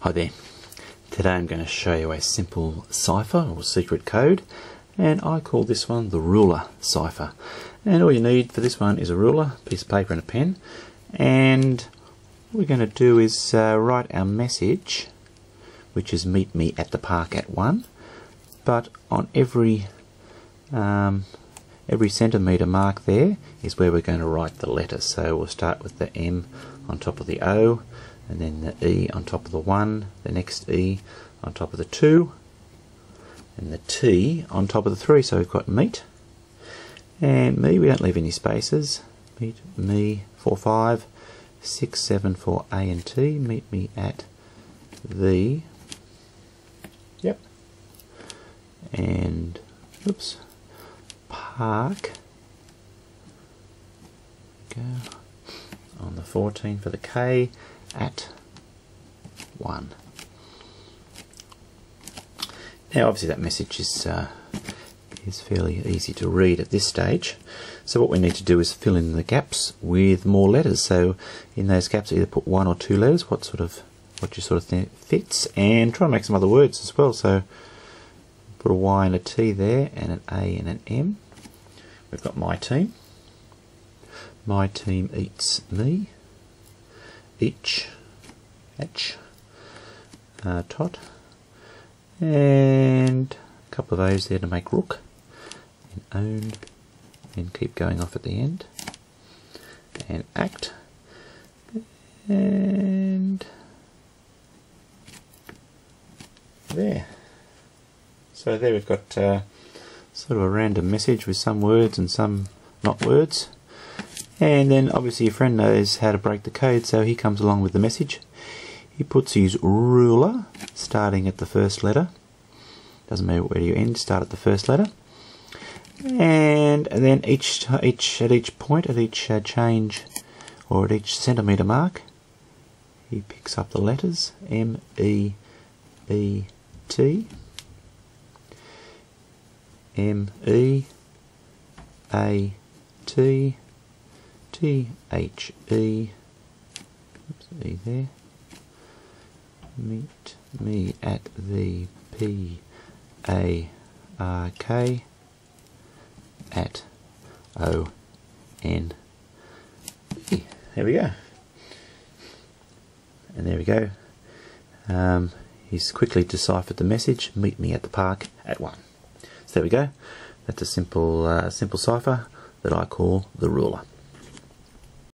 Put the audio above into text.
Hi there. Today I'm going to show you a simple cipher or secret code and I call this one the ruler cipher. And all you need for this one is a ruler, a piece of paper and a pen and what we're going to do is uh, write our message which is meet me at the park at 1 but on every um, every centimetre mark there is where we're going to write the letter so we'll start with the M on top of the O and then the E on top of the 1, the next E on top of the 2, and the T on top of the 3. So we've got meet, and me, we don't leave any spaces. Meet me, 4, 5, 6, 7 for A and T. Meet me at the, yep, and, oops, park, go, on the 14 for the K, at 1. Now obviously that message is, uh, is fairly easy to read at this stage. So what we need to do is fill in the gaps with more letters. So in those gaps either put one or two letters, what sort of what you sort of think fits, and try and make some other words as well. So put a Y and a T there, and an A and an M. We've got my team. My team eats me. Each etch. Uh, tot and a couple of O's there to make rook. And own and keep going off at the end. And act. And there. So there we've got uh, sort of a random message with some words and some not words and then obviously your friend knows how to break the code, so he comes along with the message. He puts his ruler starting at the first letter. Doesn't matter where you end, start at the first letter. And, then each each at each point, at each uh, change, or at each centimetre mark, he picks up the letters M, E, E, T, M, E, A, T, T H E oops, E there meet me at the P A R K at O N E. There we go. And there we go. Um, he's quickly deciphered the message. Meet me at the park at one. So there we go. That's a simple, uh, simple cipher that I call the ruler.